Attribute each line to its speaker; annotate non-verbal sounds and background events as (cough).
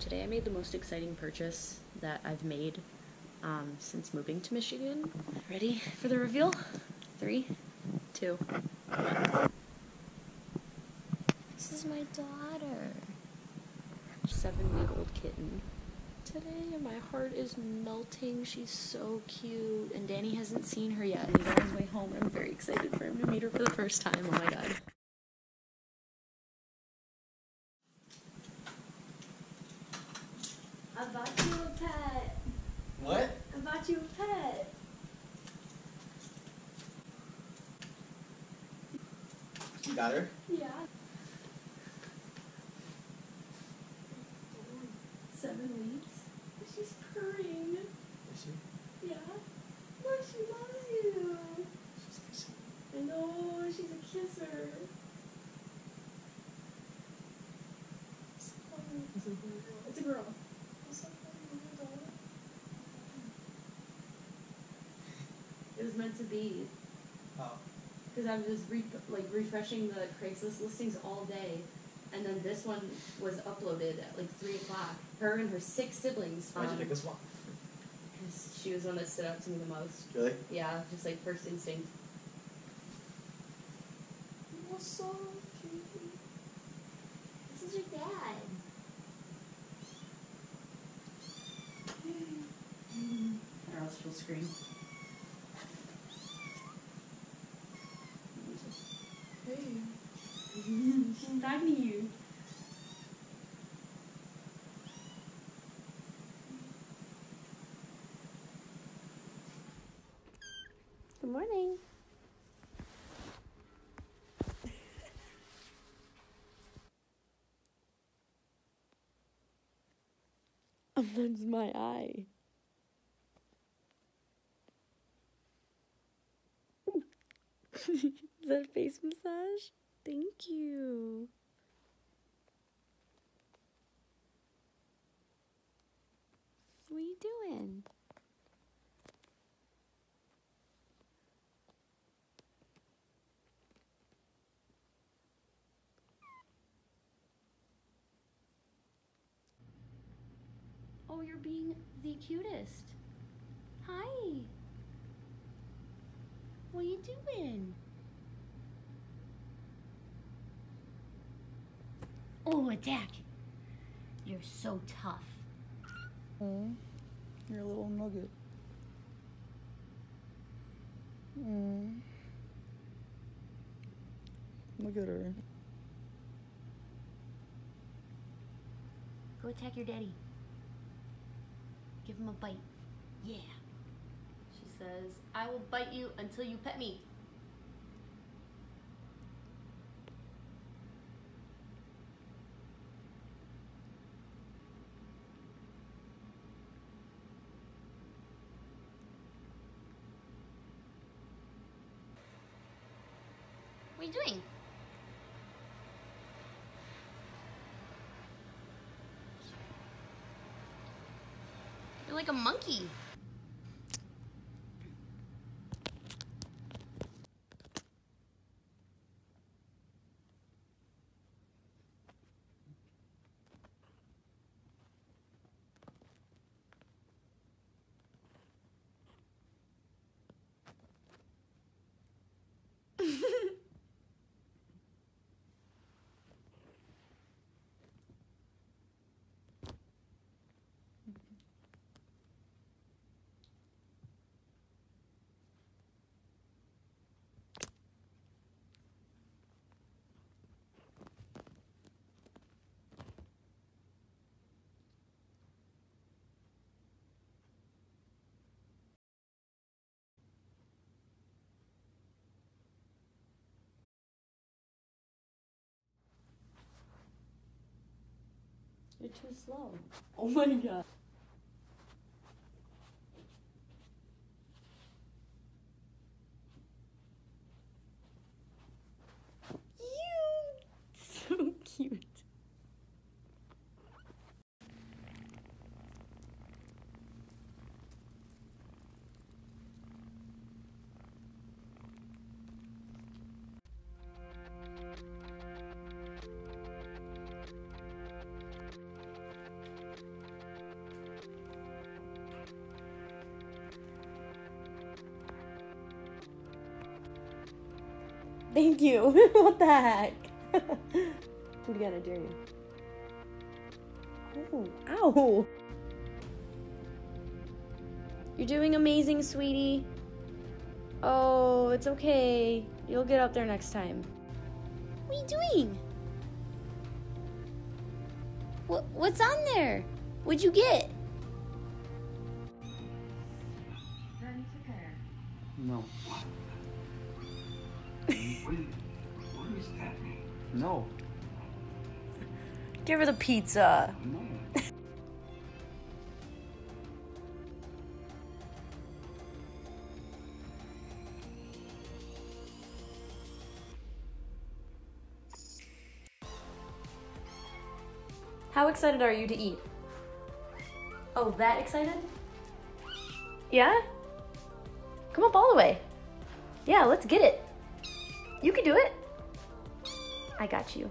Speaker 1: Today I made the most exciting purchase that I've made um, since moving to Michigan. Ready for the reveal? Three, two, one. This is my daughter. Seven week old kitten. Today my heart is melting. She's so cute. And Danny hasn't seen her yet he's on his way home. I'm very excited for him to meet her for the first time. Oh my god. I bought you a pet.
Speaker 2: What?
Speaker 1: I bought you a pet.
Speaker 2: You got her?
Speaker 1: Yeah. Seven weeks. She's purring.
Speaker 2: Is she?
Speaker 1: Yeah. Look, she loves you.
Speaker 2: She's kissing.
Speaker 1: I know, she's a kisser. It's a girl. It was meant to be.
Speaker 2: Oh.
Speaker 1: Because I was re- like refreshing the Craigslist listings all day, and then this one was uploaded at like three o'clock. Her and her six siblings
Speaker 2: Why'd you
Speaker 1: found
Speaker 2: pick this one?
Speaker 1: because she was the one that stood out to me the most.
Speaker 2: Really?
Speaker 1: Yeah, just like first instinct.
Speaker 3: You're so cute. This is your dad.
Speaker 1: Or else she'll scream. To you.
Speaker 3: Good morning. (laughs) That's my eye. (laughs) Is that a face massage? Thank you. What are you doing?
Speaker 1: Oh, you're being the cutest. Hi. What are you doing? Oh, attack. You're so tough.
Speaker 4: Mm. You're a little nugget. Mm. Look at her.
Speaker 1: Go attack your daddy. Give him a bite. Yeah. She says, I will bite you until you pet me. You doing? You're like a monkey.
Speaker 3: You're too slow. Oh my god.
Speaker 1: Thank you. (laughs) what the heck? (laughs) Who got I dare you? Oh, ow. You're doing amazing, sweetie. Oh, it's okay. You'll get up there next time. What are you doing? What, what's on there? What'd you get?
Speaker 4: No. No.
Speaker 1: Give her the pizza.
Speaker 4: No. (laughs)
Speaker 1: How excited are you to eat? Oh, that excited? Yeah? Come up all the way. Yeah, let's get it. You can do it. I got you.